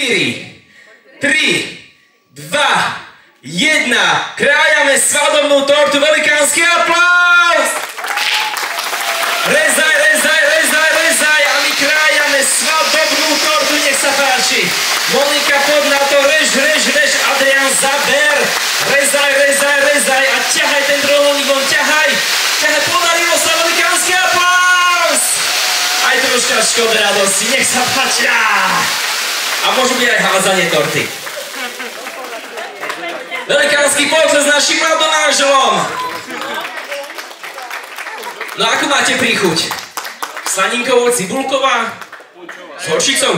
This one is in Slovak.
4, 3, 2, 1. Krájame svadobnú tortu, velikánsky aplauz! Rezaj, rezaj, rezaj, rezaj a my krájame svadobnú tortu, nech sa páči. Monika, poď na to, rež, rež, rež, Adrian, zaber. Rezaj, rezaj, rezaj a ťahaj ten trojuholník von, ťahaj. Ťahaj, podarilo sa, velikánsky aplauz! Aj troška škoda radosti, nech sa páči. A môžu byť aj hádzanie torty. Velikánsky potles našim mladonáželom. No ako máte príchuť? Slaninkovo, cibulková? S horšicou?